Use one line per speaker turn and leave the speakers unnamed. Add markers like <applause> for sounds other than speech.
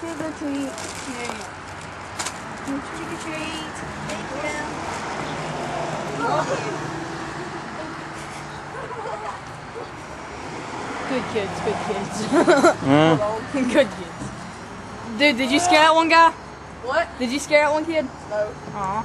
Trick or treat.
Yeah.
Trick or treat. Thank you. Love you.
Good kids, good kids.
mm. <laughs>
Good kids. Dude, did you scare that one guy?
What?
Did you scare that one kid?
No.
Aw.